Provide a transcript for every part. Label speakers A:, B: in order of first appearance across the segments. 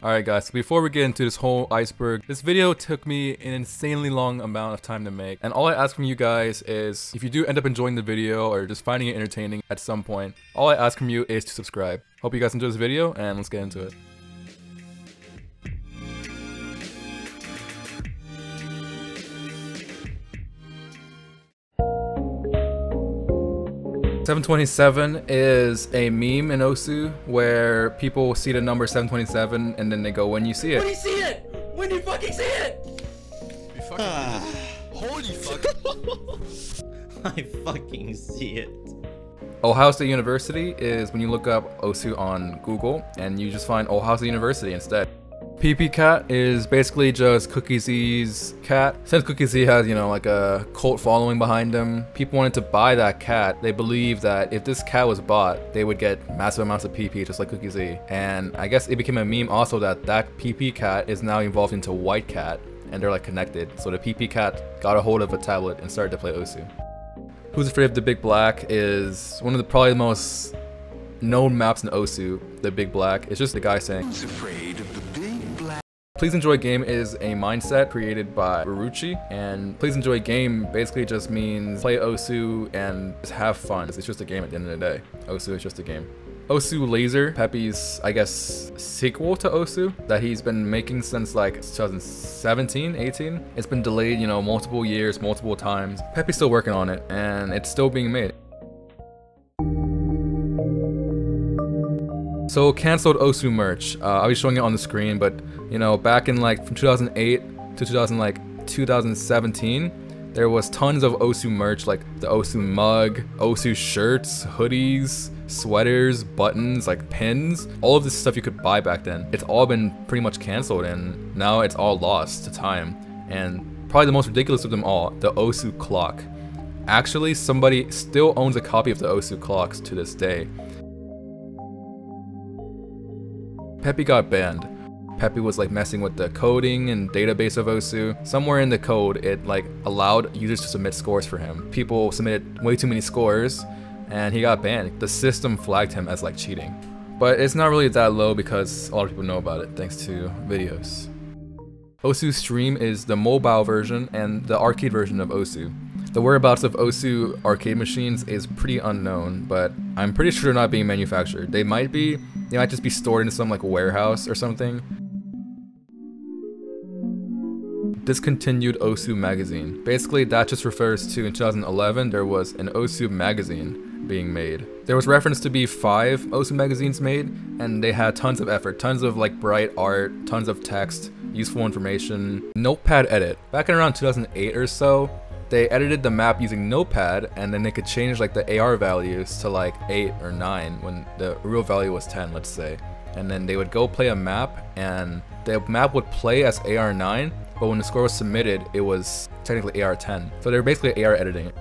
A: Alright guys, before we get into this whole iceberg, this video took me an insanely long amount of time to make. And all I ask from you guys is, if you do end up enjoying the video or just finding it entertaining at some point, all I ask from you is to subscribe. Hope you guys enjoy this video, and let's get into it. Seven twenty-seven is a meme in Osu where people see the number seven twenty-seven and then they go, "When you see it.
B: When you see it! When you fucking see it! Ah.
C: Holy fuck.
D: I fucking see it.
A: Ohio State University is when you look up Osu on Google and you just find Ohio State University instead. PP Cat is basically just Cookiezi's cat. Since Cookiezi has, you know, like a cult following behind him, people wanted to buy that cat. They believe that if this cat was bought, they would get massive amounts of PP just like Cookiezi. And I guess it became a meme also that that PP Cat is now evolved into White Cat and they're like connected. So the PP Cat got a hold of a tablet and started to play Osu. Who's Afraid of the Big Black is one of the probably the most known maps in Osu, the Big Black. It's just the guy saying,
C: Who's afraid
A: Please Enjoy Game is a mindset created by Baruchi, and Please Enjoy Game basically just means play Osu and just have fun. It's just a game at the end of the day. Osu is just a game. Osu Lazer, Peppy's, I guess, sequel to Osu that he's been making since like 2017, 18. It's been delayed, you know, multiple years, multiple times. Peppy's still working on it, and it's still being made. So canceled Osu merch. Uh, I'll be showing it on the screen, but you know, back in like from 2008 to 2000 like 2017, there was tons of Osu merch like the Osu mug, Osu shirts, hoodies, sweaters, buttons, like pins. All of this stuff you could buy back then. It's all been pretty much canceled, and now it's all lost to time. And probably the most ridiculous of them all, the Osu clock. Actually, somebody still owns a copy of the Osu clocks to this day. Peppy got banned. Peppy was like messing with the coding and database of Osu. Somewhere in the code, it like allowed users to submit scores for him. People submitted way too many scores, and he got banned. The system flagged him as like cheating. But it's not really that low because a lot of people know about it thanks to videos. Osu Stream is the mobile version and the arcade version of Osu. The whereabouts of Osu arcade machines is pretty unknown, but I'm pretty sure they're not being manufactured. They might be, they might just be stored in some like warehouse or something. Discontinued Osu magazine. Basically, that just refers to in 2011 there was an Osu magazine being made. There was reference to be five Osu magazines made, and they had tons of effort, tons of like bright art, tons of text, useful information. Notepad edit. Back in around 2008 or so, they edited the map using Notepad, and then they could change like the AR values to like 8 or 9 when the real value was 10, let's say. And then they would go play a map, and the map would play as AR9, but when the score was submitted, it was technically AR10. So they were basically AR editing it.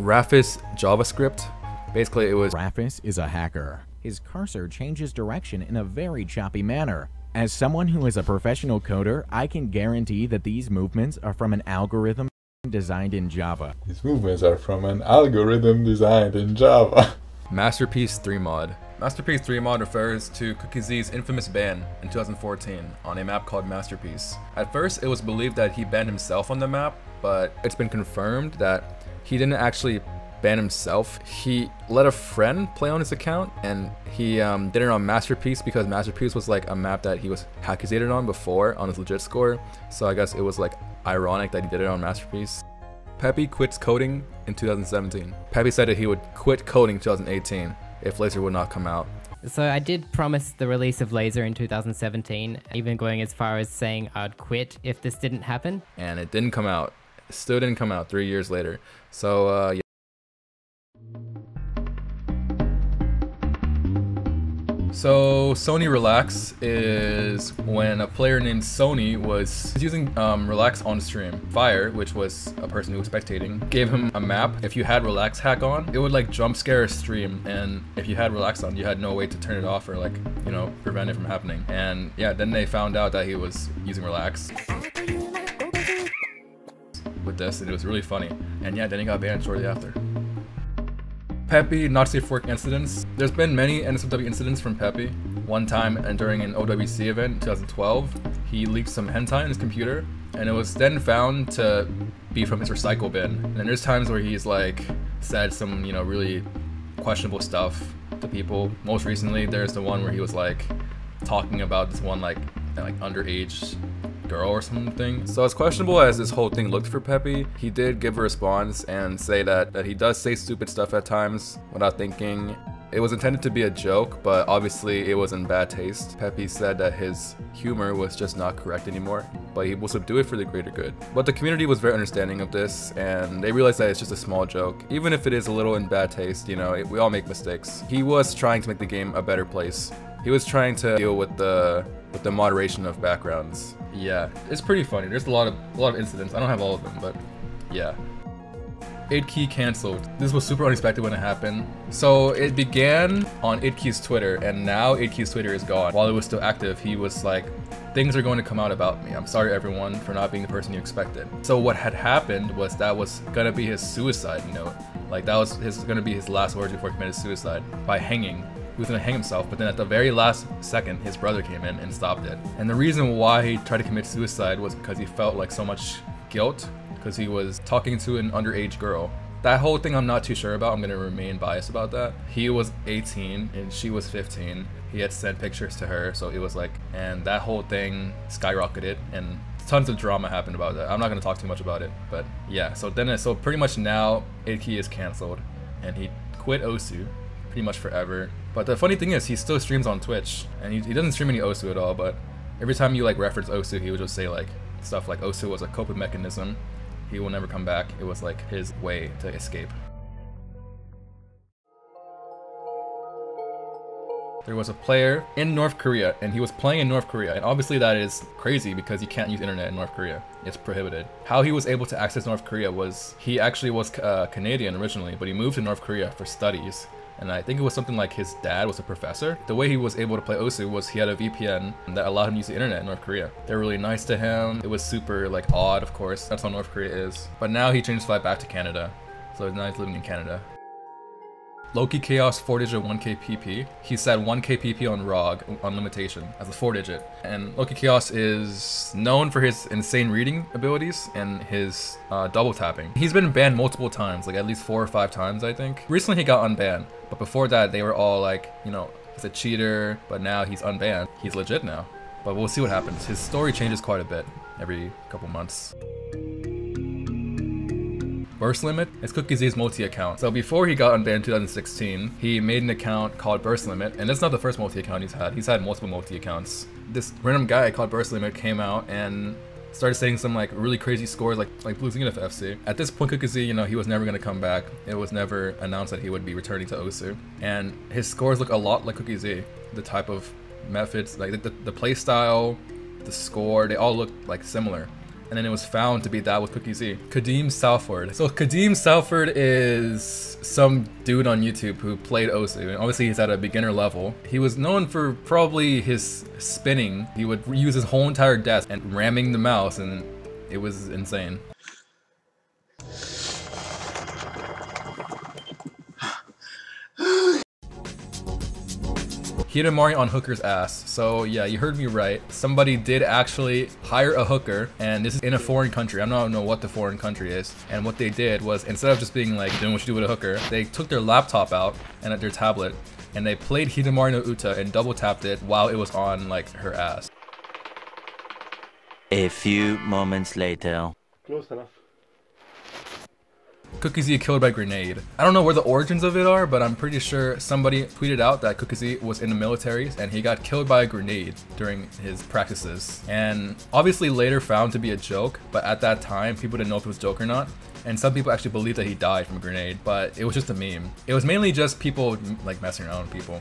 A: Rafis JavaScript. Basically, it was
E: Rafis is a hacker. His cursor changes direction in a very choppy manner. As someone who is a professional coder, I can guarantee that these movements are from an algorithm designed in Java.
F: These movements are from an algorithm designed in Java.
A: Masterpiece 3 mod. Masterpiece 3 mod refers to Cookiezi's infamous ban in 2014 on a map called Masterpiece. At first, it was believed that he banned himself on the map, but it's been confirmed that he didn't actually ban himself. He let a friend play on his account, and he um, did it on Masterpiece because Masterpiece was like a map that he was accusated on before on his legit score. So I guess it was like ironic that he did it on Masterpiece. Peppy quits coding in 2017. Peppy said that he would quit coding in 2018 if Lazer would not come out.
G: So I did promise the release of Lazer in 2017, even going as far as saying I'd quit if this didn't happen.
A: And it didn't come out. It still didn't come out three years later. So, uh, yeah. So Sony Relax is when a player named Sony was using um, Relax on stream. Fire, which was a person who was spectating, gave him a map. If you had Relax hack on, it would like jump scare a stream, and if you had Relax on, you had no way to turn it off or like you know prevent it from happening. And yeah, then they found out that he was using Relax with this, and it was really funny. And yeah, then he got banned shortly after. Peppy not safe for work incidents. There's been many NSFW incidents from Peppy one time and during an OWC event in 2012, he leaked some hentai on his computer, and it was then found to be from his recycle bin. And there's times where he's like said some, you know, really questionable stuff to people. Most recently, there's the one where he was like talking about this one like like underage girl or something. So as questionable as this whole thing looked for Peppy, he did give a response and say that, that he does say stupid stuff at times without thinking. It was intended to be a joke, but obviously it was in bad taste. Peppy said that his humor was just not correct anymore, but he will subdue it for the greater good. But the community was very understanding of this, and they realized that it's just a small joke. Even if it is a little in bad taste, you know, it, we all make mistakes. He was trying to make the game a better place. He was trying to deal with the with the moderation of backgrounds. Yeah, it's pretty funny. There's a lot of a lot of incidents. I don't have all of them, but yeah. 8key canceled. This was super unexpected when it happened. So it began on 8key's Twitter, and now 8key's Twitter is gone. While it was still active, he was like, things are going to come out about me. I'm sorry everyone for not being the person you expected. So what had happened was that was gonna be his suicide note. Like that was his gonna be his last words before he committed suicide by hanging was gonna hang himself, but then at the very last second, his brother came in and stopped it. And the reason why he tried to commit suicide was because he felt like so much guilt because he was talking to an underage girl. That whole thing I'm not too sure about. I'm gonna remain biased about that. He was 18 and she was 15. He had sent pictures to her, so it was like, and that whole thing skyrocketed and tons of drama happened about that. I'm not gonna talk too much about it, but yeah. So then, so pretty much now, 8key is canceled, and he quit Osu, pretty much forever. But the funny thing is, he still streams on Twitch, and he, he doesn't stream any Osu at all. But every time you like reference Osu, he would just say like stuff like Osu was a coping mechanism. He will never come back. It was like his way to escape. There was a player in North Korea, and he was playing in North Korea, and obviously that is crazy because you can't use internet in North Korea. It's prohibited. How he was able to access North Korea was he actually was uh, Canadian originally, but he moved to North Korea for studies and I think it was something like his dad was a professor. The way he was able to play Osu was he had a VPN that allowed him to use the internet in North Korea. They're really nice to him. It was super like odd, of course. That's how North Korea is. But now he changed his flight back to Canada. So now he's living in Canada. Loki Chaos 4 digit 1k PP. He said 1k PP on ROG on limitation as a 4 digit. And Loki Chaos is known for his insane reading abilities and his uh, double tapping. He's been banned multiple times, like at least 4 or 5 times I think. Recently he got unbanned, but before that they were all like, you know, he's a cheater, but now he's unbanned. He's legit now. But we'll see what happens. His story changes quite a bit every couple months. Burst Limit is Cookiezi's multi-account. So before he got unbanned in 2016, he made an account called Burst Limit, and that's not the first multi-account he's had. He's had multiple multi-accounts. This random guy called Burst Limit came out and started setting some like really crazy scores like like Blue Zenith FC. At this point, Cookiezi, you know, he was never gonna come back. It was never announced that he would be returning to Osu. And his scores look a lot like Cookiezi. The type of methods, like the, the, the play style, the score, they all look like similar and then it was found to be that with Cookiezi. Kadeem Salford. So Kadeem Salford is some dude on YouTube who played Osu, and obviously he's at a beginner level. He was known for probably his spinning. He would use his whole entire desk and ramming the mouse, and it was insane. Hidamari on hooker's ass. So yeah, you heard me right. Somebody did actually hire a hooker, and this is in a foreign country. I don't know what the foreign country is. And what they did was, instead of just being like, doing what you do with a hooker, they took their laptop out and at their tablet, and they played Hidamari no Uta and double tapped it while it was on like her ass.
H: A few moments later.
B: Close enough.
A: Cookiezi killed by grenade. I don't know where the origins of it are, but I'm pretty sure somebody tweeted out that Cookiezi was in the military and he got killed by a grenade during his practices. And obviously later found to be a joke, but at that time people didn't know if it was a joke or not. And some people actually believed that he died from a grenade, but it was just a meme. It was mainly just people like messing around with people.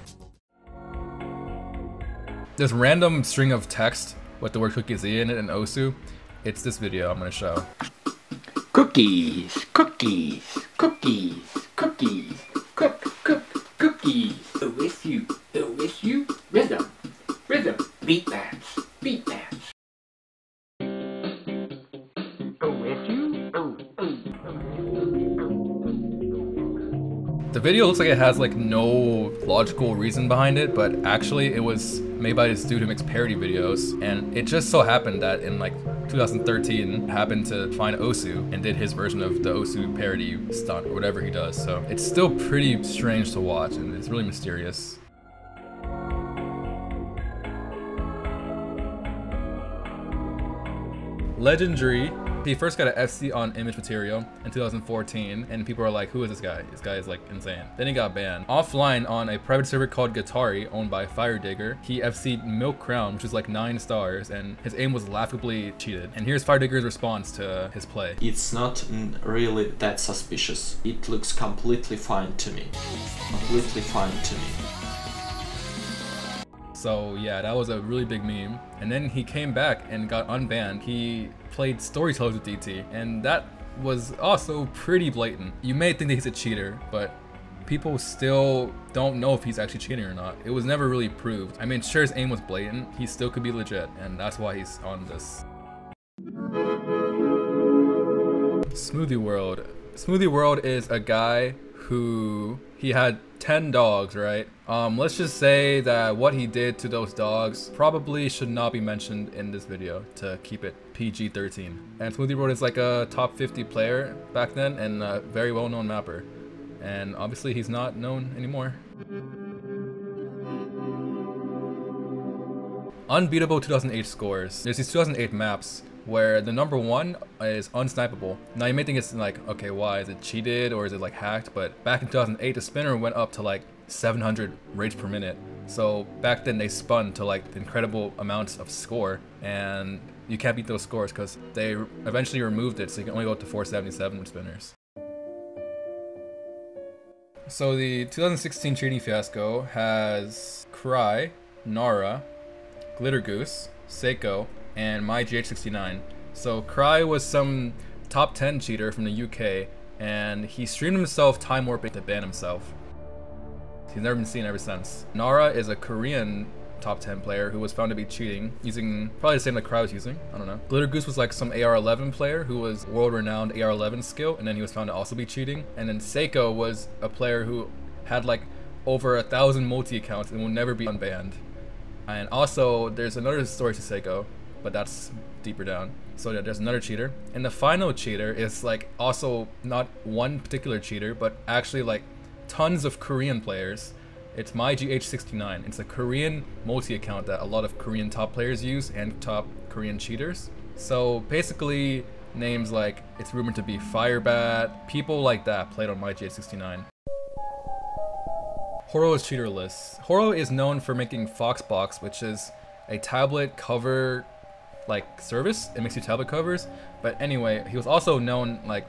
A: This random string of text with the word Cookiezi in it and Osu, it's this video I'm gonna show.
I: Cookies, cookies, cookies, cookies, cook, cook, cookies. With you, rhythm, rhythm, beat that, beat that.
A: The video looks like it has like no logical reason behind it, but actually it was made by this dude who makes parody videos, and it just so happened that in like 2013 happened to find Osu and did his version of the Osu parody stunt or whatever he does. So it's still pretty strange to watch and it's really mysterious. Legendary. He first got an FC on Image Material in 2014, and people are like, who is this guy? This guy is like insane. Then he got banned. Offline on a private server called Gatari, owned by Fire Digger, he FC'd Milk Crown, which is like 9 stars, and his aim was laughably cheated. And here's Fire Digger's response to his play.
J: It's not really that suspicious. It looks completely fine to me. Completely fine to me.
A: So yeah, that was a really big meme. And then he came back and got unbanned. He played Storytellers with DT, and that was also pretty blatant. You may think that he's a cheater, but people still don't know if he's actually cheating or not. It was never really proved. I mean, sure his aim was blatant, he still could be legit, and that's why he's on this. Smoothie World. Smoothie World is a guy who he had 10 dogs, right? Um, let's just say that what he did to those dogs probably should not be mentioned in this video to keep it PG-13. And Smoothie World is like a top 50 player back then and a very well-known mapper. And obviously he's not known anymore. Unbeatable 2008 scores. There's these 2008 maps where the number one is unsnipeable. Now you may think it's like, okay, why? Is it cheated or is it like hacked? But back in 2008, the spinner went up to like 700 raids per minute. So back then they spun to like incredible amounts of score and you can't beat those scores because they eventually removed it so you can only go up to 477 with spinners. So the 2016 cheating fiasco has Cry, Nara, Glitter Goose, Seiko, and my GH69. So Cry was some top 10 cheater from the UK, and he streamed himself time warping to ban himself. He's never been seen ever since. Nara is a Korean top 10 player who was found to be cheating using probably the same that Cry was using. I don't know. Glitter Goose was like some AR11 player who was world renowned AR11 skill, and then he was found to also be cheating. And then Seiko was a player who had like over a thousand multi accounts and will never be unbanned. And also, there's another story to Seiko but that's deeper down. So yeah, there's another cheater. And the final cheater is like also not one particular cheater, but actually like tons of Korean players. It's MyGH69. It's a Korean multi-account that a lot of Korean top players use and top Korean cheaters. So basically names like it's rumored to be Firebat, people like that played on MyGH69. Horo is cheaterless. Horo is known for making Foxbox, which is a tablet cover like service. It makes you tablet covers. But anyway, he was also known like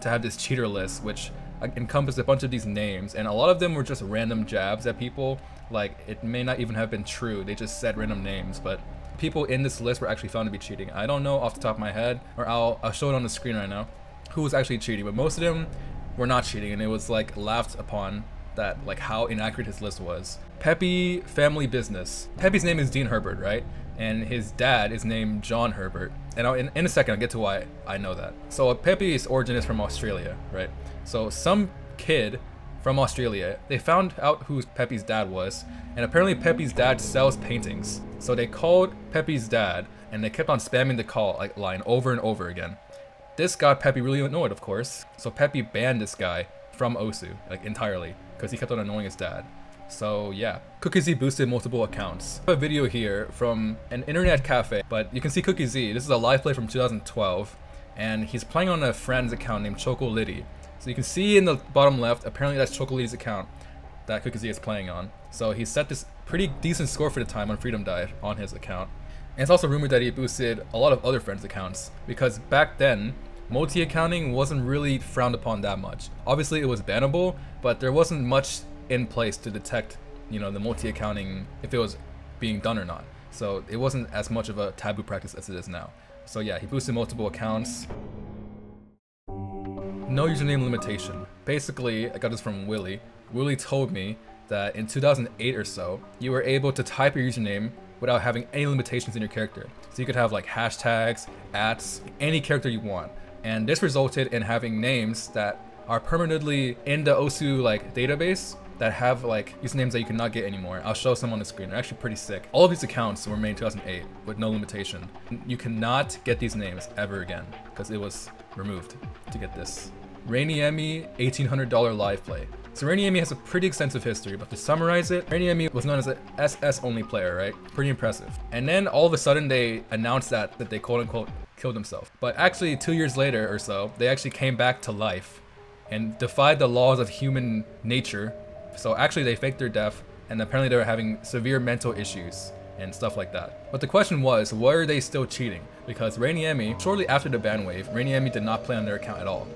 A: to have this cheater list, which like, encompassed a bunch of these names, and a lot of them were just random jabs at people. Like it may not even have been true. They just said random names, but people in this list were actually found to be cheating. I don't know off the top of my head, or I'll I'll show it on the screen right now, who was actually cheating. But most of them were not cheating, and it was like laughed upon that like how inaccurate his list was. Peppy Family Business. Peppy's name is Dean Herbert, right? And his dad is named John Herbert. And I'll, in, in a second, I'll get to why I know that. So Peppy's origin is from Australia, right? So some kid from Australia, they found out who Peppy's dad was, and apparently Peppy's dad sells paintings. So they called Peppy's dad, and they kept on spamming the call like line over and over again. This got Peppy really annoyed, of course. So Peppy banned this guy from Osu, like entirely, because he kept on annoying his dad. So yeah, Cookiezi boosted multiple accounts. I have a video here from an internet cafe, but you can see Cookiezi. This is a live play from 2012, and he's playing on a friend's account named Choco Liddy. So you can see in the bottom left, apparently that's Choco Liddy's account that Cookiezi is playing on. So he set this pretty decent score for the time on Freedom Dive on his account. And it's also rumored that he boosted a lot of other friends' accounts, because back then, multi-accounting wasn't really frowned upon that much. Obviously it was bannable, but there wasn't much in place to detect, you know, the multi-accounting if it was being done or not. So it wasn't as much of a taboo practice as it is now. So yeah, he boosted multiple accounts. No username limitation. Basically, I got this from Willie. Willie told me that in 2008 or so, you were able to type your username without having any limitations in your character. So you could have like hashtags, ats, any character you want. And this resulted in having names that are permanently in the OSU like database that have like usernames that you cannot get anymore. I'll show some on the screen. They're actually pretty sick. All of these accounts were made in 2008 with no limitation. You cannot get these names ever again because it was removed to get this. Rainiemi $1,800 live play. So Rainiemi has a pretty extensive history, but to summarize it, Rainiemi was known as an SS only player, right? Pretty impressive. And then all of a sudden they announced that that they quote unquote killed himself. But actually two years later or so, they actually came back to life and defied the laws of human nature. So actually they faked their death and apparently they were having severe mental issues and stuff like that. But the question was, were they still cheating? Because Rainiemi, shortly after the ban wave, Rainiemi did not play on their account at all.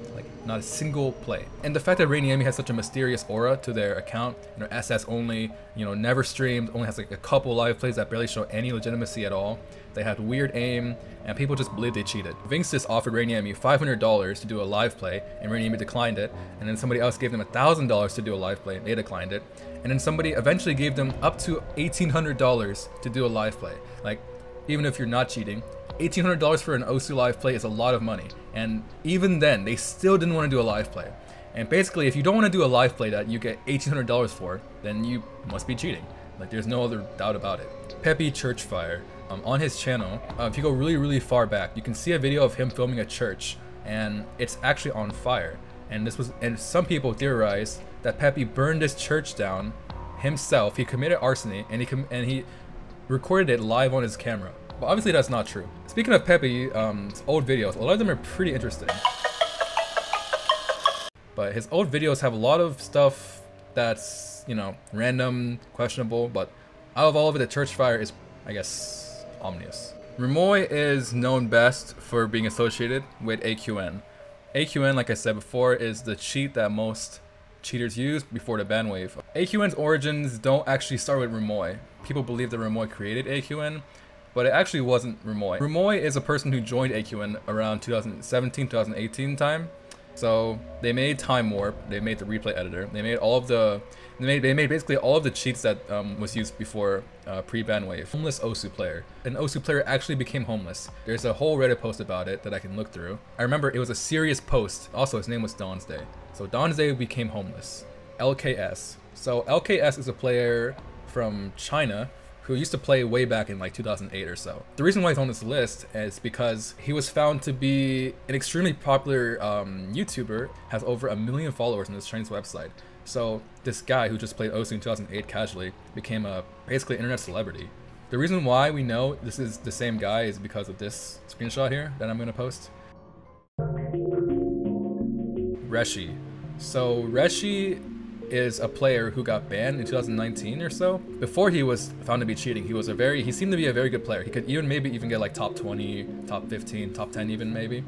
A: Not a single play. And the fact that Rainiemi has such a mysterious aura to their account, you know, SS only, you know, never streamed, only has like a couple live plays that barely show any legitimacy at all. They had weird aim, and people just believed they cheated. Vinxis offered Rainiemi $500 to do a live play, and Rainiemi declined it, and then somebody else gave them $1,000 to do a live play, and they declined it, and then somebody eventually gave them up to $1,800 to do a live play. Like, even if you're not cheating, $1,800 for an Osu live play is a lot of money, and even then, they still didn't want to do a live play. And basically, if you don't want to do a live play that you get $1,800 for, then you must be cheating. Like, there's no other doubt about it. Peppy Churchfire um, on his channel, uh, if you go really, really far back, you can see a video of him filming a church, and it's actually on fire. And this was, and some people theorize that Peppy burned this church down himself. He committed arson, and he and he recorded it live on his camera. But obviously, that's not true. Speaking of Peppy, um, old videos, a lot of them are pretty interesting. But his old videos have a lot of stuff that's, you know, random, questionable, but out of all of it, the church fire is, I guess, ominous. Remoy is known best for being associated with AQN. AQN, like I said before, is the cheat that most cheaters used before the ban wave. AQN's origins don't actually start with Remoy. People believe that Remoy created AQN, but it actually wasn't Remoy. Remoy is a person who joined AQN around 2017, 2018 time. So they made Time Warp, they made the replay editor, they made all of the, they made, they made basically all of the cheats that um, was used before uh, pre-ban wave. Homeless Osu player. An Osu player actually became homeless. There's a whole Reddit post about it that I can look through. I remember it was a serious post. Also, his name was Donsday. So Donsday became homeless. LKS. So LKS is a player from China who used to play way back in like 2008 or so. The reason why he's on this list is because he was found to be an extremely popular um, YouTuber, has over a million followers on this Chinese website. So this guy who just played Osu in 2008 casually became a basically internet celebrity. The reason why we know this is the same guy is because of this screenshot here that I'm gonna post. Reshi. So Reshi is a player who got banned in 2019 or so. Before he was found to be cheating, he was a very, he seemed to be a very good player. He could even maybe even get like top 20, top 15, top 10 even maybe.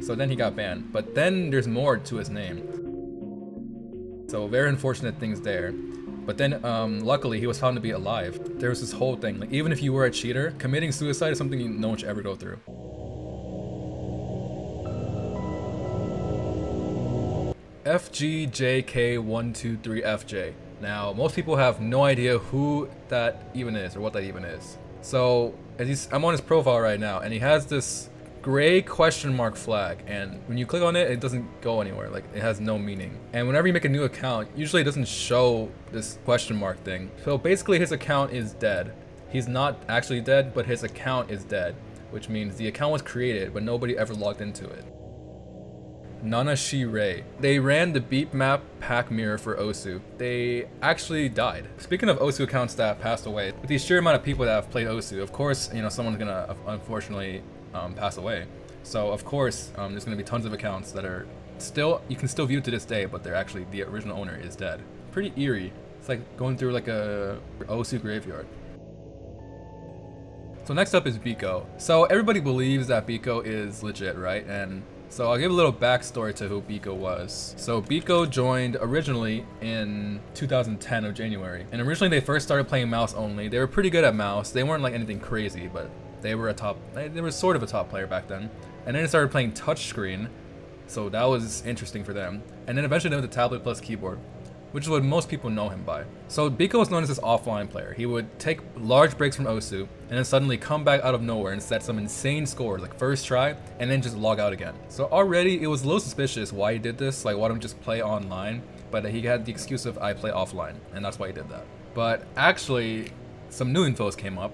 A: So then he got banned. But then there's more to his name. So very unfortunate things there. But then, um, luckily, he was found to be alive. There was this whole thing, like even if you were a cheater, committing suicide is something no one should ever go through. FGJK123FJ. Now, most people have no idea who that even is or what that even is. So, I'm on his profile right now, and he has this gray question mark flag, and when you click on it, it doesn't go anywhere. Like, it has no meaning. And whenever you make a new account, usually it doesn't show this question mark thing. So basically, his account is dead. He's not actually dead, but his account is dead, which means the account was created, but nobody ever logged into it. Nanashi Rei. They ran the beatmap pack mirror for Osu. They actually died. Speaking of Osu accounts that passed away, with the sheer amount of people that have played Osu, of course, you know, someone's gonna uh, unfortunately um, pass away. So of course, um, there's gonna be tons of accounts that are still, you can still view to this day, but they're actually, the original owner is dead. Pretty eerie. It's like going through like a Osu graveyard. So next up is Biko. So everybody believes that Biko is legit, right? And so I'll give a little backstory to who Biko was. So Biko joined originally in 2010 of January. And originally they first started playing mouse only. They were pretty good at mouse. They weren't like anything crazy, but they were a top, they were sort of a top player back then. And then they started playing touchscreen. So that was interesting for them. And then eventually they went to tablet plus keyboard which is what most people know him by. So Biko was known as this offline player. He would take large breaks from Osu, and then suddenly come back out of nowhere and set some insane scores, like first try, and then just log out again. So already it was a little suspicious why he did this, like why don't just play online, but he had the excuse of I play offline, and that's why he did that. But actually, some new infos came up,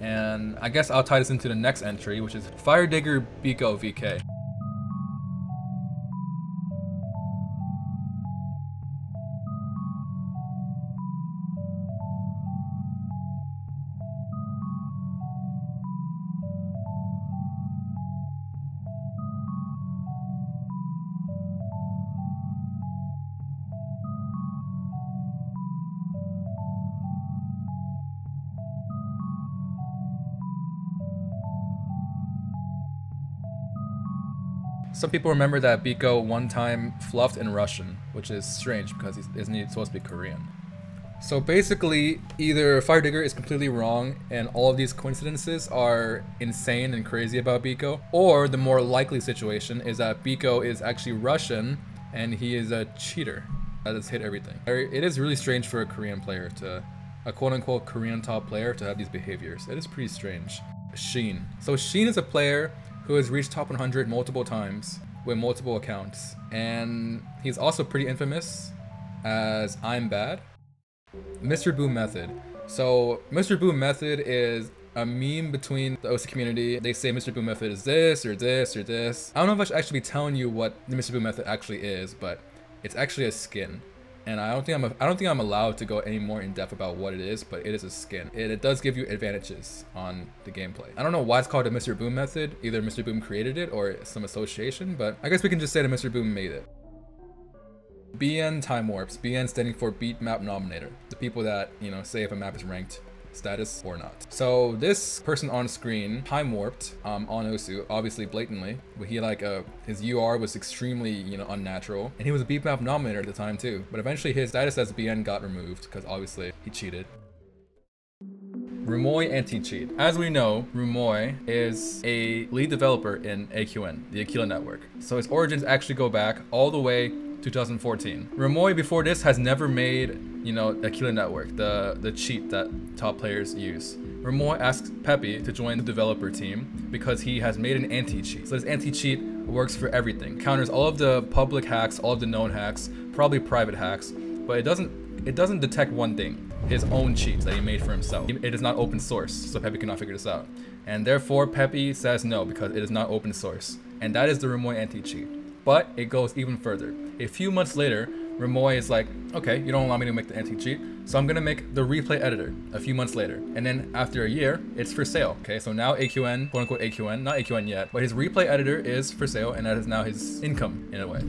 A: and I guess I'll tie this into the next entry, which is Fire Digger Biko VK. Some people remember that Biko one time fluffed in Russian, which is strange because he's, isn't he supposed to be Korean? So basically, either Fire Digger is completely wrong and all of these coincidences are insane and crazy about Biko, or the more likely situation is that Biko is actually Russian and he is a cheater that has hit everything. It is really strange for a Korean player to, a quote unquote Korean top player to have these behaviors. It is pretty strange. Sheen. So Sheen is a player who has reached top 100 multiple times with multiple accounts. And he's also pretty infamous as I'm Bad. Mr. Boom Method. So Mr. Boom Method is a meme between the OC community. They say Mr. Boom Method is this or this or this. I don't know if I should actually be telling you what the Mr. Boom Method actually is, but it's actually a skin. And I don't think I'm a, I don't think I'm allowed to go any more in depth about what it is, but it is a skin. It, it does give you advantages on the gameplay. I don't know why it's called the Mr. Boom method. Either Mr. Boom created it or some association, but I guess we can just say that Mr. Boom made it. BN time warps. BN standing for beat map nominator. The people that, you know, say if a map is ranked status or not. So this person on screen time warped um, on Osu, obviously blatantly, he like uh, his UR was extremely you know unnatural, and he was a beat map nominator at the time too. But eventually his status as BN got removed because obviously he cheated. Rumoy anti-cheat. As we know, Rumoy is a lead developer in AQN, the Aquila network. So his origins actually go back all the way 2014. Rumoy before this has never made, you know, Aquila Network, the, the cheat that top players use. Rumoy asks Peppy to join the developer team because he has made an anti-cheat. So this anti-cheat works for everything. Counters all of the public hacks, all of the known hacks, probably private hacks, but it doesn't it doesn't detect one thing, his own cheats that he made for himself. It is not open source, so Peppy cannot figure this out. And therefore Peppy says no because it is not open source. And that is the Rumoy anti-cheat. But it goes even further. A few months later, Rumoy is like, okay, you don't allow me to make the anti-cheat, so I'm gonna make the replay editor a few months later. And then after a year, it's for sale. Okay, so now AQN, quote unquote AQN, not AQN yet, but his replay editor is for sale and that is now his income in a way.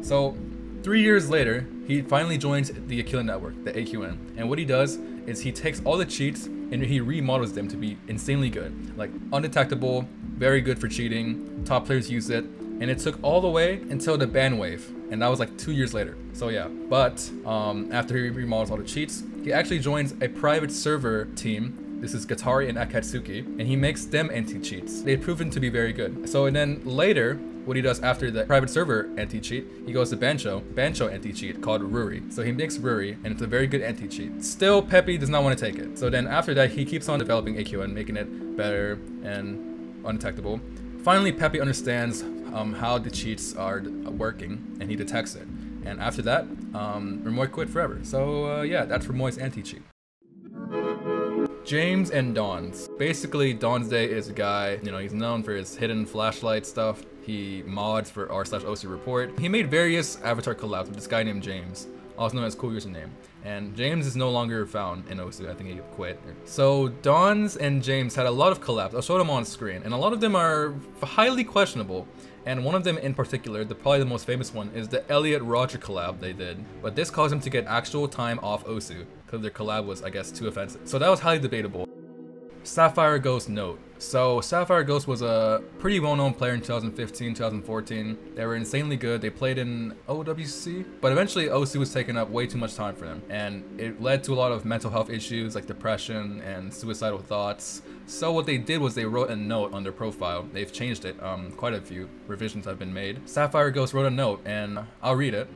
A: So three years later, he finally joins the Aquila network, the AQN. And what he does is he takes all the cheats and he remodels them to be insanely good. Like undetectable, very good for cheating, top players use it, and it took all the way until the ban wave and that was like two years later so yeah but um, after he remodels all the cheats he actually joins a private server team this is Gatari and Akatsuki and he makes them anti-cheats they've proven to be very good so and then later what he does after the private server anti-cheat, he goes to Bancho, Bancho anti-cheat called Ruri. So he makes Ruri, and it's a very good anti-cheat. Still, Peppy does not want to take it. So then after that, he keeps on developing AQ and making it better and undetectable. Finally, Peppy understands um, how the cheats are working, and he detects it. And after that, um, Rumoy quit forever. So uh, yeah, that's Rumoy's anti-cheat. James and Dons. Basically, Don's Day is a guy, you know, he's known for his hidden flashlight stuff. He mods for r slash OC report. He made various avatar collabs with this guy named James, also known as Cool Username. And James is no longer found in OSU. I think he quit. So Dons and James had a lot of collabs. I'll show them on screen, and a lot of them are highly questionable. And one of them in particular, the probably the most famous one, is the Elliot Rodger collab they did. But this caused him to get actual time off Osu, because their collab was, I guess, too offensive. So that was highly debatable. Sapphire Ghost Note. So Sapphire Ghost was a pretty well-known player in 2015, 2014. They were insanely good. They played in OWC, but eventually OC was taking up way too much time for them, and it led to a lot of mental health issues like depression and suicidal thoughts. So what they did was they wrote a note on their profile. They've changed it. Um, quite a few revisions have been made. Sapphire Ghost wrote a note, and I'll read it.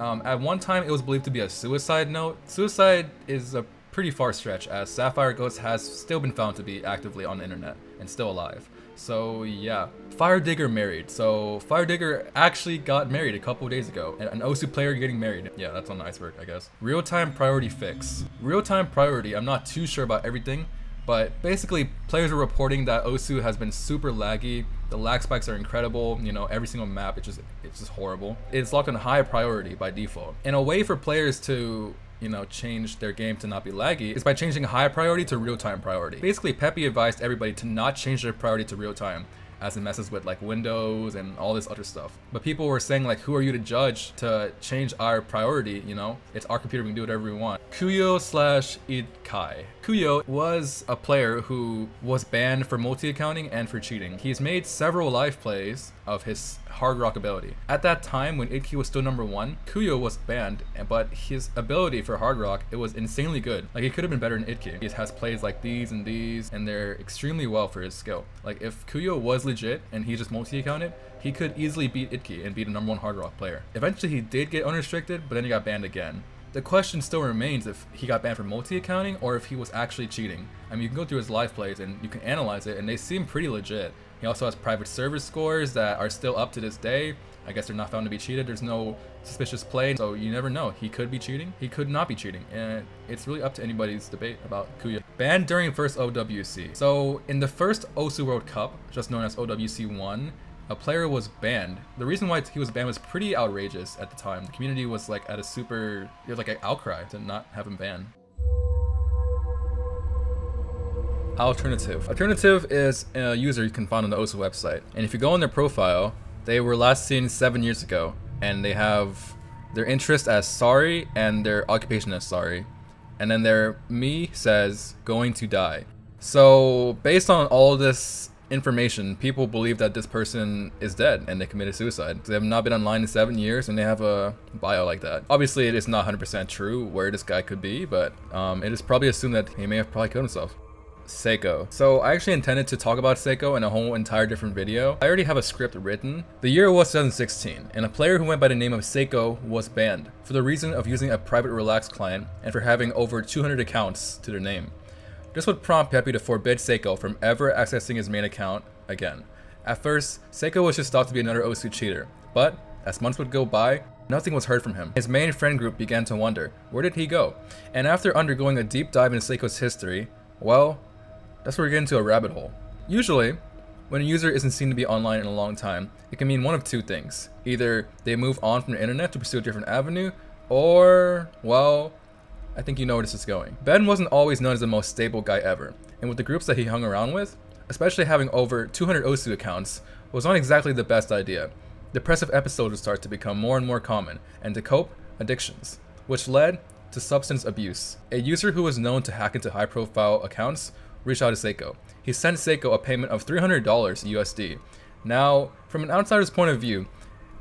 A: Um, at one time, it was believed to be a suicide note. Suicide is a pretty far stretch as Sapphire Ghost has still been found to be actively on the internet and still alive. So yeah, Fire Digger married. So Fire Digger actually got married a couple days ago. An Osu player getting married. Yeah, that's on the iceberg, I guess. Real-time priority fix. Real-time priority, I'm not too sure about everything, but basically players are reporting that Osu has been super laggy. The lag spikes are incredible. You know, every single map, it's just it's just horrible. It's locked on high priority by default. And a way for players to you know, change their game to not be laggy is by changing high priority to real-time priority. Basically, Peppy advised everybody to not change their priority to real-time as it messes with like Windows and all this other stuff. But people were saying like, who are you to judge to change our priority, you know? It's our computer, we can do whatever we want. Kuyo slash Idke. Kuyo was a player who was banned for multi-accounting and for cheating. He's made several live plays of his hard rock ability. At that time, when Idke was still number one, Kuyo was banned, but his ability for hard rock, it was insanely good. Like, he could have been better than Idke. He has plays like these and these, and they're extremely well for his skill. Like, if Kuyo was legit and he just multi-accounted, he could easily beat Idke and be the number one hard rock player. Eventually, he did get unrestricted, but then he got banned again. The question still remains if he got banned for multi-accounting or if he was actually cheating. I mean, you can go through his live plays and you can analyze it, and they seem pretty legit. He also has private server scores that are still up to this day. I guess they're not found to be cheated. There's no suspicious play, so you never know. He could be cheating. He could not be cheating, and it's really up to anybody's debate about Kuya. Banned during first OWC. So in the first Osu World Cup, just known as OWC 1, a player was banned. The reason why he was banned was pretty outrageous at the time. The community was like at a super, it was like an outcry to not have him banned. Alternative. Alternative is a user you can find on the OSU website. And if you go on their profile, they were last seen seven years ago. And they have their interest as sorry and their occupation as sorry. And then their me says going to die. So based on all this information, people believe that this person is dead and they committed suicide. They have not been online in seven years and they have a bio like that. Obviously, it is not 100% true where this guy could be, but um, it is probably assumed that he may have probably killed himself. Seiko. So I actually intended to talk about Seiko in a whole entire different video. I already have a script written. The year was 2016, and a player who went by the name of Seiko was banned for the reason of using a private relax client and for having over 200 accounts to their name. This would prompt Peppy to forbid Seiko from ever accessing his main account again. At first, Seiko was just thought to be another Osu cheater, but as months would go by, Nothing was heard from him. His main friend group began to wonder, where did he go? And after undergoing a deep dive into Seiko's history, well, that's where we get into a rabbit hole. Usually, when a user isn't seen to be online in a long time, it can mean one of two things. Either they move on from the internet to pursue a different avenue, or, well, I think you know where this is going. Ben wasn't always known as the most stable guy ever, and with the groups that he hung around with, especially having over 200 Osu accounts, was not exactly the best idea. Depressive episodes would start to become more and more common, and to cope, addictions, which led to substance abuse. A user who was known to hack into high profile accounts reached out to Seiko. He sent Seiko a payment of $300 USD. Now, from an outsider's point of view,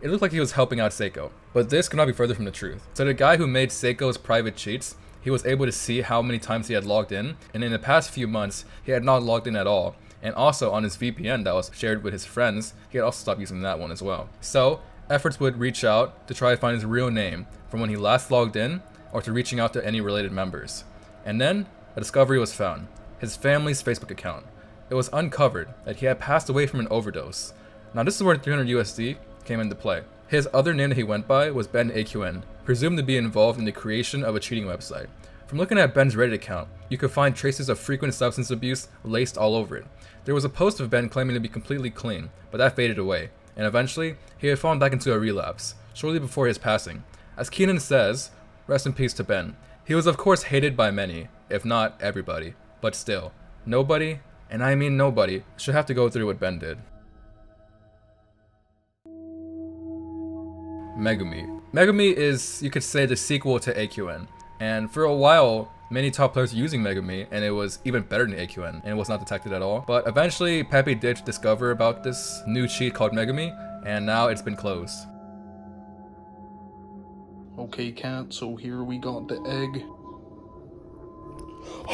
A: it looked like he was helping out Seiko, but this could not be further from the truth. So the guy who made Seiko's private cheats, he was able to see how many times he had logged in, and in the past few months, he had not logged in at all. And also on his VPN that was shared with his friends, he had also stopped using that one as well. So, efforts would reach out to try to find his real name from when he last logged in, or to reaching out to any related members. And then, a discovery was found his family's Facebook account. It was uncovered that he had passed away from an overdose. Now this is where 300 USD came into play. His other name that he went by was Ben AQN, presumed to be involved in the creation of a cheating website. From looking at Ben's Reddit account, you could find traces of frequent substance abuse laced all over it. There was a post of Ben claiming to be completely clean, but that faded away, and eventually, he had fallen back into a relapse, shortly before his passing. As Keenan says, rest in peace to Ben. He was of course hated by many, if not everybody, but still, nobody, and I mean nobody, should have to go through what Ben did. Megumi. Megumi is, you could say, the sequel to AQN. And for a while, many top players were using Megumi, and it was even better than AQN, and it was not detected at all. But eventually, Peppy did discover about this new cheat called Megumi, and now it's been closed.
K: Okay, cat, so here we got the egg.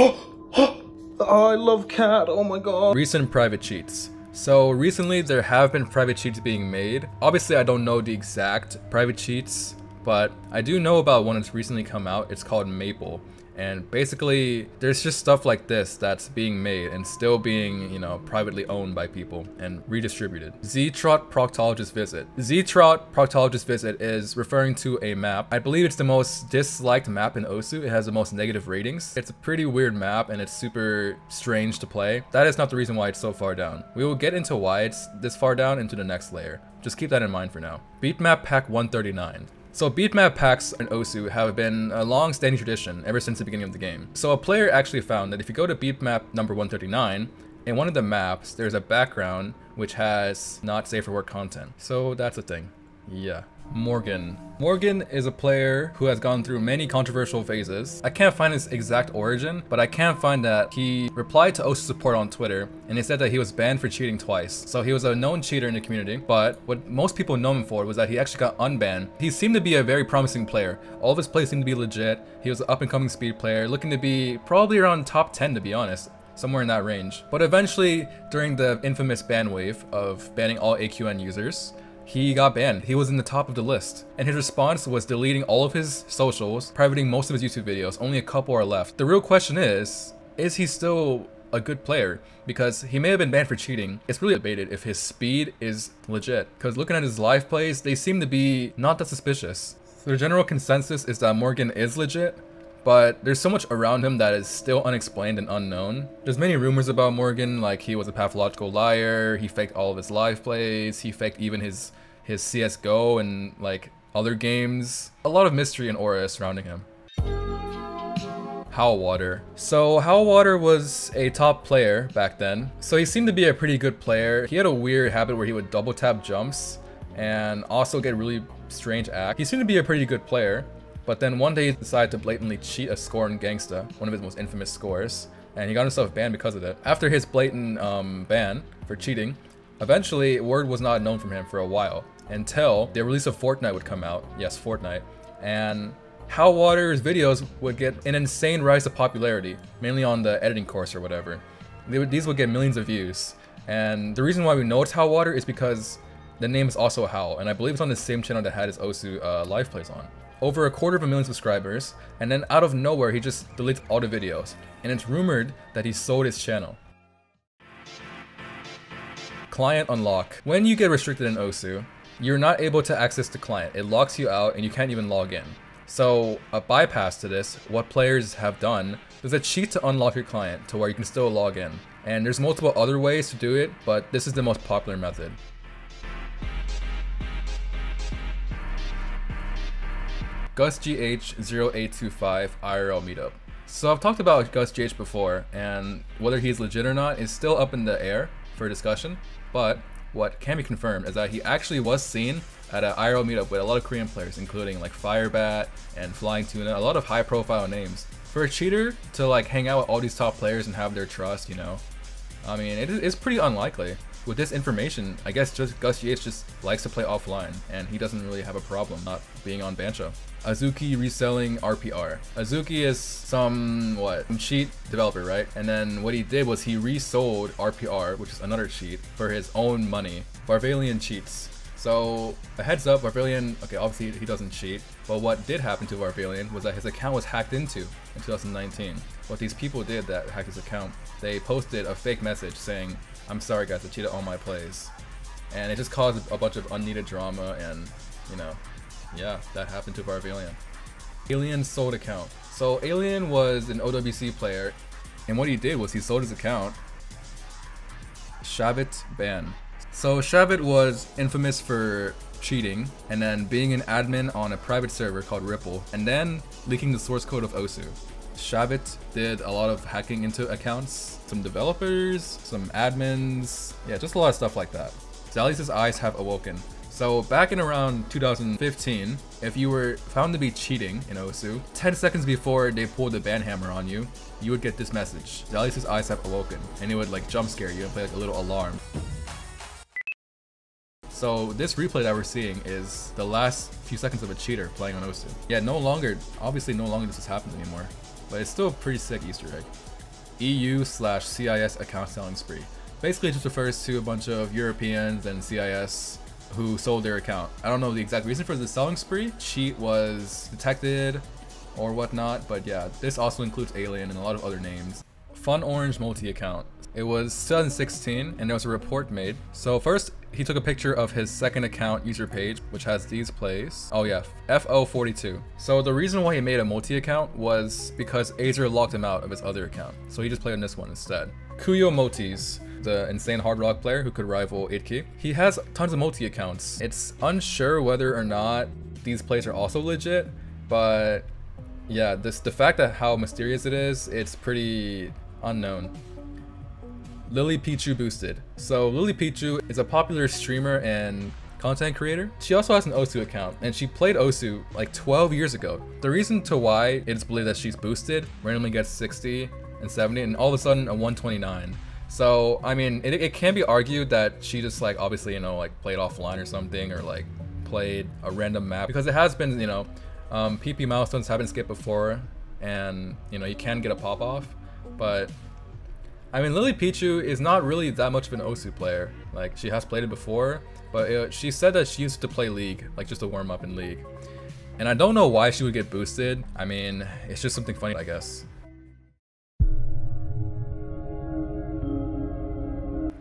K: Oh, oh, I love cat. Oh my god.
A: Recent private cheats. So recently there have been private cheats being made. Obviously I don't know the exact private cheats, but I do know about one that's recently come out. It's called Maple. And basically, there's just stuff like this that's being made and still being, you know, privately owned by people and redistributed. Z-Trot Proctologist Visit. Z-Trot Proctologist Visit is referring to a map. I believe it's the most disliked map in Osu. It has the most negative ratings. It's a pretty weird map and it's super strange to play. That is not the reason why it's so far down. We will get into why it's this far down into the next layer. Just keep that in mind for now. Beatmap Pack 139. So beatmap packs in Osu have been a long-standing tradition ever since the beginning of the game. So a player actually found that if you go to beatmap number 139, in one of the maps, there's a background which has not safe for work content. So that's a thing. Yeah. Morgan. Morgan is a player who has gone through many controversial phases. I can't find his exact origin, but I can find that he replied to Osu support on Twitter, and he said that he was banned for cheating twice. So he was a known cheater in the community, but what most people know him for was that he actually got unbanned. He seemed to be a very promising player. All of his plays seemed to be legit. He was an up-and-coming speed player, looking to be probably around top 10 to be honest somewhere in that range. But eventually, during the infamous ban wave of banning all AQN users, he got banned. He was in the top of the list. And his response was deleting all of his socials, privating most of his YouTube videos. Only a couple are left. The real question is, is he still a good player? Because he may have been banned for cheating. It's really debated if his speed is legit. Because looking at his live plays, they seem to be not that suspicious. So the general consensus is that Morgan is legit, but there's so much around him that is still unexplained and unknown. There's many rumors about Morgan, like he was a pathological liar, he faked all of his live plays, he faked even his his CSGO and like other games. A lot of mystery and aura surrounding him. Howlwater. So Howlwater was a top player back then. So he seemed to be a pretty good player. He had a weird habit where he would double tap jumps and also get really strange act. He seemed to be a pretty good player. But then one day he decided to blatantly cheat a score in Gangsta, one of his most infamous scores, and he got himself banned because of it. After his blatant um, ban for cheating, eventually word was not known from him for a while until the release of Fortnite would come out. Yes, Fortnite. And Howlwater's videos would get an insane rise of popularity, mainly on the editing course or whatever. Would, these would get millions of views. And the reason why we know it's Howlwater is because the name is also Howl, and I believe it's on the same channel that had his Osu uh, live plays on. Over a quarter of a million subscribers, and then out of nowhere he just deletes all the videos. And it's rumored that he sold his channel. Client unlock. When you get restricted in Osu, you're not able to access the client. It locks you out and you can't even log in. So a bypass to this, what players have done, is a cheat to unlock your client to where you can still log in. And there's multiple other ways to do it, but this is the most popular method. GusGH0825 IRL meetup. So I've talked about GusGH before, and whether he's legit or not is still up in the air for discussion, but what can be confirmed is that he actually was seen at an IRL meetup with a lot of Korean players, including like Firebat and Flying Tuna, a lot of high profile names. For a cheater to like hang out with all these top players and have their trust, you know, I mean, it is pretty unlikely. With this information, I guess just Gus Yates just likes to play offline, and he doesn't really have a problem not being on Bancho. Azuki reselling RPR. Azuki is some, what, cheat developer, right? And then what he did was he resold RPR, which is another cheat, for his own money. Varvalian cheats. So, a heads up, Varvalian, okay, obviously he doesn't cheat, but what did happen to Varvalian was that his account was hacked into in 2019. What these people did that hacked his account, they posted a fake message saying, I'm sorry guys, I cheated all my plays. And it just caused a bunch of unneeded drama and, you know, yeah, that happened to Varvalian. Alien sold account. So Alien was an OWC player, and what he did was he sold his account. Shavit ban. So Shavit was infamous for cheating, and then being an admin on a private server called Ripple, and then leaking the source code of Osu. Shavit did a lot of hacking into accounts, some developers, some admins, yeah, just a lot of stuff like that. Zalius' eyes have awoken. So back in around 2015, if you were found to be cheating in Osu, 10 seconds before they pulled the ban hammer on you, you would get this message. Zalius' eyes have awoken, and it would like jump scare you and play like a little alarm. So this replay that we're seeing is the last few seconds of a cheater playing on Osu. Yeah, no longer, obviously no longer this happen anymore, but it's still a pretty sick Easter egg. EU slash CIS account selling spree. Basically it just refers to a bunch of Europeans and CIS who sold their account. I don't know the exact reason for the selling spree. Cheat was detected or whatnot, but yeah, this also includes Alien and a lot of other names. Fun Orange multi-account. It was 2016 and there was a report made. So first he took a picture of his second account user page, which has these plays. Oh yeah, FO42. So the reason why he made a multi-account was because Azer locked him out of his other account. So he just played on this one instead. Kuyo Motis, the insane hard rock player who could rival Idke. He has tons of multi-accounts. It's unsure whether or not these plays are also legit, but yeah, this the fact that how mysterious it is, it's pretty unknown. Lily Pichu boosted. So Lily Pichu is a popular streamer and content creator. She also has an Osu account and she played Osu like 12 years ago. The reason to why it's believed that she's boosted randomly gets 60 and 70 and all of a sudden a 129. So I mean it, it can be argued that she just like obviously you know like played offline or something or like played a random map because it has been you know um, PP milestones have been skipped before and you know you can get a pop off but I mean, Lily Pichu is not really that much of an Osu player. Like, she has played it before, but it, she said that she used to play League, like just to warm up in League. And I don't know why she would get boosted. I mean, it's just something funny, I guess.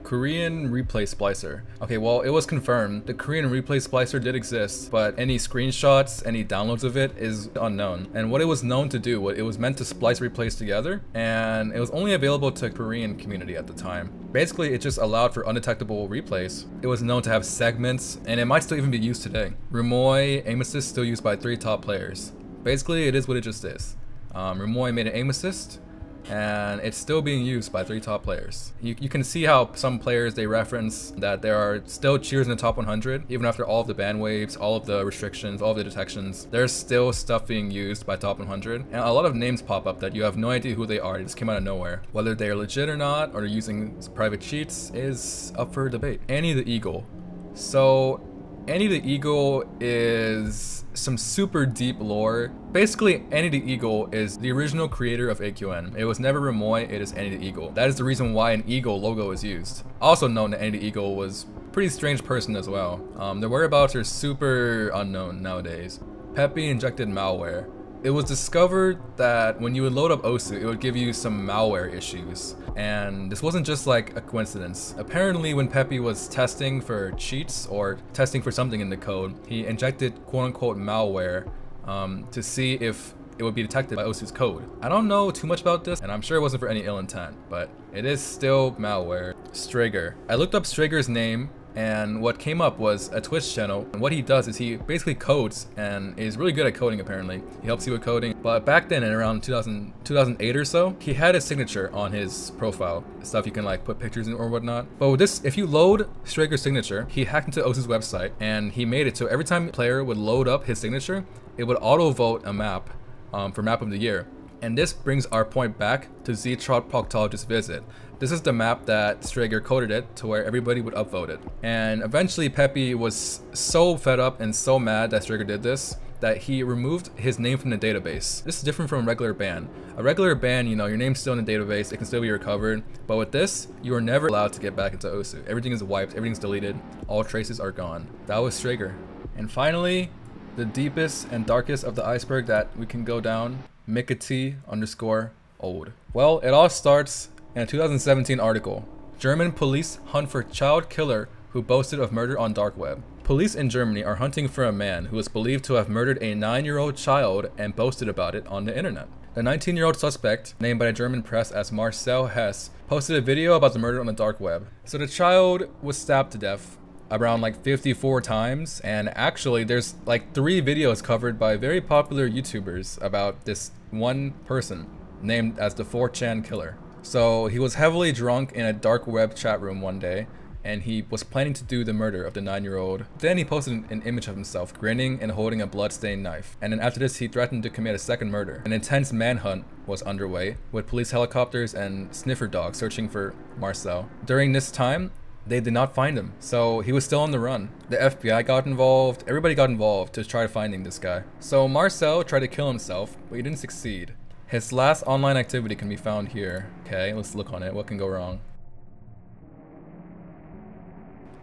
A: Korean Replay Splicer. Okay, well, it was confirmed. The Korean Replay Splicer did exist, but any screenshots, any downloads of it is unknown. And what it was known to do, what it was meant to splice replays together, and it was only available to Korean community at the time. Basically, it just allowed for undetectable replays. It was known to have segments, and it might still even be used today. Rumoy aim assist still used by three top players. Basically, it is what it just is. Um, Rumoy made an aim assist, and it's still being used by three top players. You, you can see how some players they reference that there are still cheers in the top 100 even after all of the ban waves, all of the restrictions, all of the detections. There's still stuff being used by top 100 and a lot of names pop up that you have no idea who they are. They just came out of nowhere. Whether they're legit or not or using private cheats is up for debate. Annie the Eagle. So Annie the Eagle is some super deep lore. Basically, Annie the Eagle is the original creator of AQN. It was never Rumoy, it is Annie the Eagle. That is the reason why an eagle logo is used. Also known that Annie the Eagle was a pretty strange person as well. Um, their whereabouts are super unknown nowadays. Peppy injected malware. It was discovered that when you would load up OSU, it would give you some malware issues. And this wasn't just like a coincidence. Apparently when Peppy was testing for cheats or testing for something in the code, he injected quote unquote malware um, to see if it would be detected by OSU's code. I don't know too much about this, and I'm sure it wasn't for any ill intent, but it is still malware. Strager. I looked up Strager's name and what came up was a Twitch channel. And what he does is he basically codes and is really good at coding apparently. He helps you with coding. But back then in around 2000, 2008 or so, he had a signature on his profile. Stuff you can like put pictures in or whatnot. But with this, if you load Strager's signature, he hacked into Osu's website and he made it so every time a player would load up his signature, it would auto vote a map um, for map of the year. And this brings our point back to Zetrot Proctologist Visit. This is the map that Strager coded it to where everybody would upvote it. And eventually Peppy was so fed up and so mad that Strager did this that he removed his name from the database. This is different from a regular ban. A regular ban, you know, your name's still in the database, it can still be recovered, but with this, you are never allowed to get back into OSU. Everything is wiped, everything's deleted, all traces are gone. That was Strager. And finally, the deepest and darkest of the iceberg that we can go down, Mikati underscore old. Well, it all starts in a 2017 article. German police hunt for child killer who boasted of murder on dark web. Police in Germany are hunting for a man who is believed to have murdered a 9-year-old child and boasted about it on the internet. The 19-year-old suspect, named by the German press as Marcel Hesse, posted a video about the murder on the dark web. So the child was stabbed to death around like 54 times and actually there's like three videos covered by very popular YouTubers about this one person named as the 4chan killer. So he was heavily drunk in a dark web chat room one day and he was planning to do the murder of the 9-year-old. Then he posted an image of himself grinning and holding a bloodstained knife. And then after this he threatened to commit a second murder. An intense manhunt was underway with police helicopters and sniffer dogs searching for Marcel. During this time, they did not find him. So he was still on the run. The FBI got involved, everybody got involved to try finding this guy. So Marcel tried to kill himself, but he didn't succeed. His last online activity can be found here. Okay, let's look on it. What can go wrong?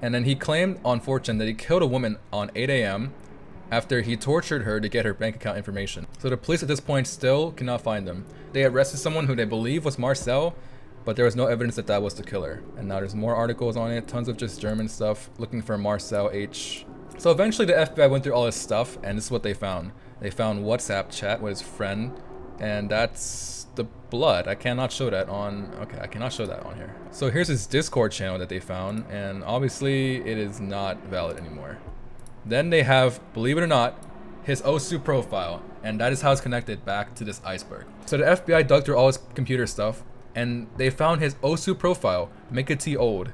A: And then he claimed on 4chan that he killed a woman on 8 a.m. after he tortured her to get her bank account information. So the police at this point still cannot find them. They arrested someone who they believe was Marcel, but there was no evidence that that was the killer. And now there's more articles on it, tons of just German stuff looking for Marcel H. So eventually the FBI went through all this stuff, and this is what they found. They found WhatsApp chat with his friend, and that's the blood. I cannot show that on, okay, I cannot show that on here. So here's his Discord channel that they found, and obviously it is not valid anymore. Then they have, believe it or not, his OSU profile, and that is how it's connected back to this iceberg. So the FBI dug through all his computer stuff, and they found his OSU profile, Mikati old,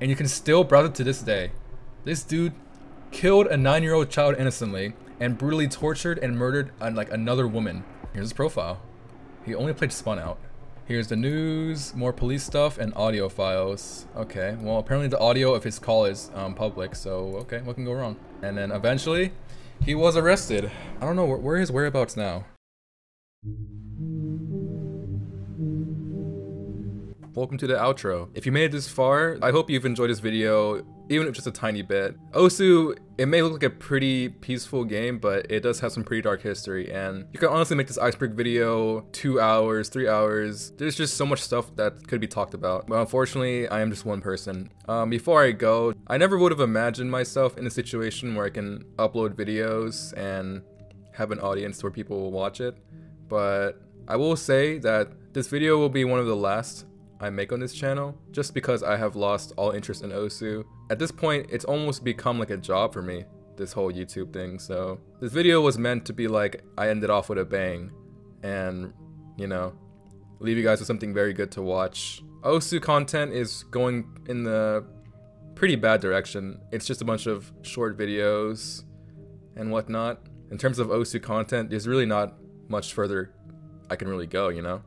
A: and you can still browse it to this day. This dude killed a nine-year-old child innocently and brutally tortured and murdered uh, like another woman. Here's his profile. He only played Spun Out. Here's the news, more police stuff, and audio files. Okay, well apparently the audio of his call is um, public, so okay, what can go wrong? And then eventually, he was arrested. I don't know, where, where his whereabouts now? Welcome to the outro. If you made it this far, I hope you've enjoyed this video, even if just a tiny bit. Osu, it may look like a pretty peaceful game, but it does have some pretty dark history, and you can honestly make this iceberg video two hours, three hours. There's just so much stuff that could be talked about, but unfortunately, I am just one person. Um, before I go, I never would have imagined myself in a situation where I can upload videos and have an audience where people will watch it, but I will say that this video will be one of the last I make on this channel, just because I have lost all interest in Osu. At this point, it's almost become like a job for me, this whole YouTube thing, so this video was meant to be like, I ended off with a bang, and, you know, leave you guys with something very good to watch. Osu content is going in the pretty bad direction. It's just a bunch of short videos and whatnot. In terms of Osu content, there's really not much further I can really go, you know?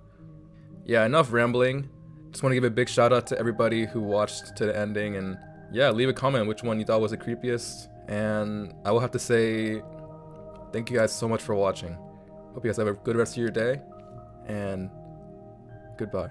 A: Yeah, enough rambling. Just want to give a big shout out to everybody who watched to the ending and yeah, leave a comment which one you thought was the creepiest. And I will have to say thank you guys so much for watching. Hope you guys have a good rest of your day and goodbye.